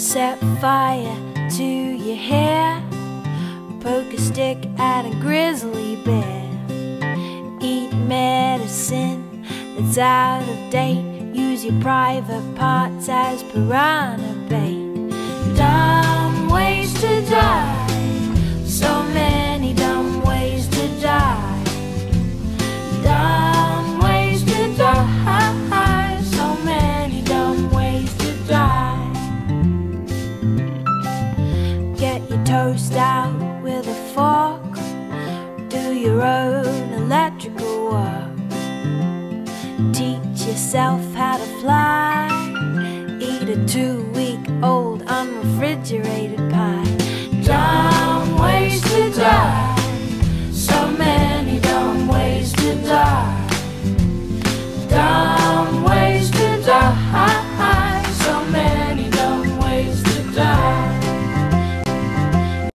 Set fire to your hair. Poke a stick at a grizzly bear. Eat medicine that's out of date. Use your private parts as piranha bait. Toast out with a fork. Do your own electrical work. Teach yourself how to fly. Eat a two week old unrefrigerated